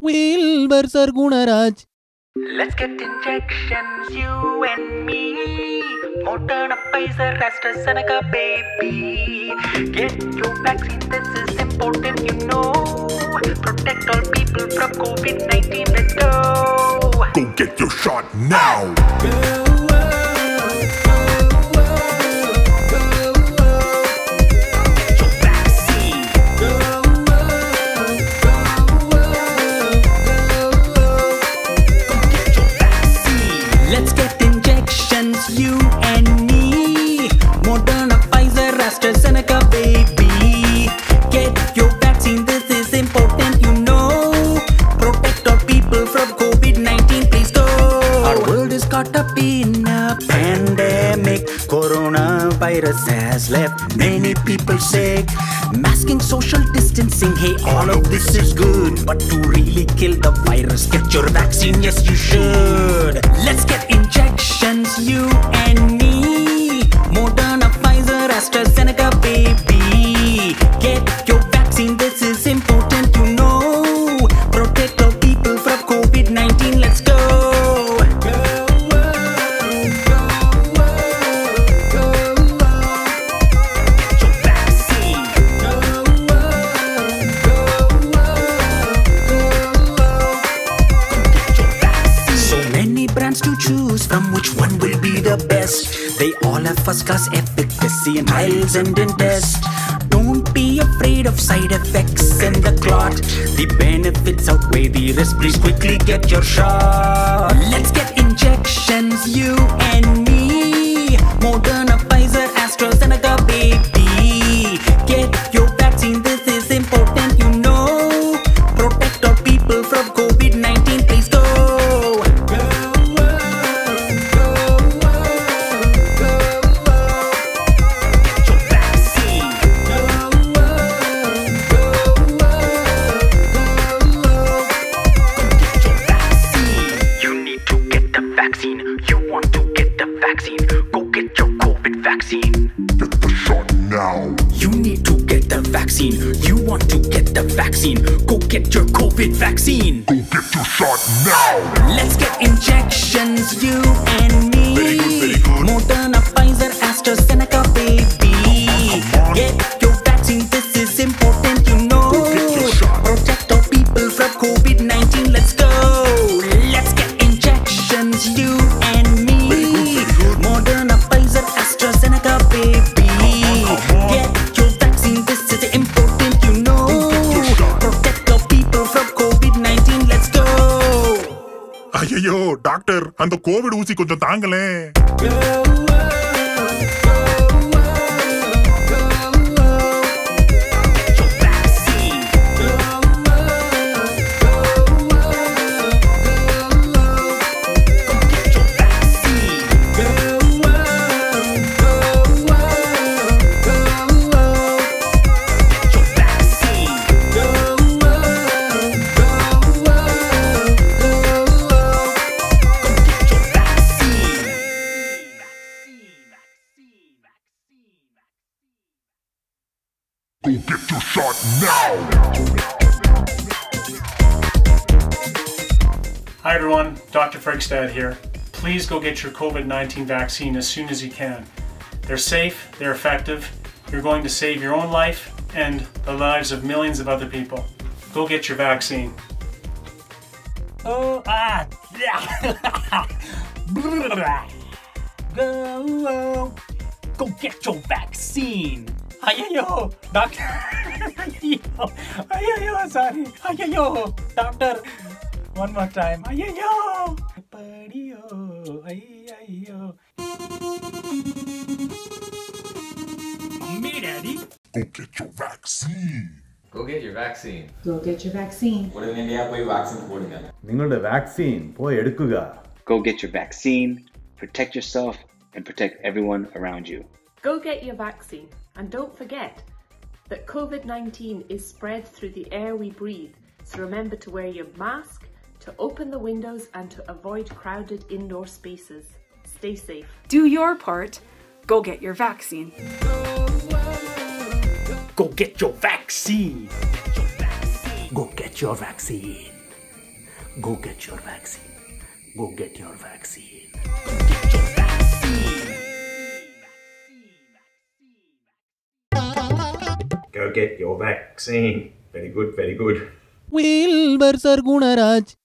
Wilbur Sargunaraj. Let's get injections, you and me. Moderna, Pfizer, AstraZeneca, baby. Get your vaccine, this is important, you know. Protect all people from COVID 19, let's go. Go get your shot now. Caught up in a pandemic. Coronavirus has left many people sick. Masking, social distancing, hey, all of this is good. But to really kill the virus, get your vaccine, yes, you should. Let's get injections, you They all have first class efficacy and trials and in test. Don't be afraid of side effects and the clot. The benefits outweigh the risk. Please quickly get your shot. Let's vaccine. You want to get the vaccine. Go get your COVID vaccine. Get the shot now. You need to get the vaccine. You want to get the vaccine. Go get your COVID vaccine. Go get your shot now. Let's get injections, you and me. Very good, very good. Moderna, Pfizer, AstraZeneca, injections, you and me. Moderna, Pfizer, AstraZeneca, baby. Get your vaccine, this is important, you know. Your. Protect our people from COVID 19, let's go. ஐயோ doctor அந்த Covid ஊசி கொஞ்சம் தாங்களேன் Go get your shot now. Hi everyone, Dr. Friggstad here. Please go get your COVID 19 vaccine as soon as you can. They're safe, they're effective, you're going to save your own life and the lives of millions of other people. Go get your vaccine. Oh, ah, yeah. go, go get your vaccine. Ayayo, doctor. Ayayo, ayayo, sorry. Ayayo, doctor. One more time. Ayayo, padio, ayayo. Me, daddy. Go get your vaccine. Go get your vaccine. Go get your vaccine. ഉടനടിയാ പോയി vaccine പോടുക നിങ്ങളുടെ vaccine പോയി എടുക്കുക Go get your vaccine, protect yourself, and protect everyone around you. Go get your vaccine and don't forget that COVID 19 is spread through the air we breathe, so remember to wear your mask, to open the windows, and to avoid crowded indoor spaces. Stay safe. Do your part. Go get your vaccine. Go get your vaccine. Go get your vaccine. Go get your vaccine. Go get your vaccine. Go get your vaccine. Get your vaccine. Very good, very good. Wilbur Sargunaraj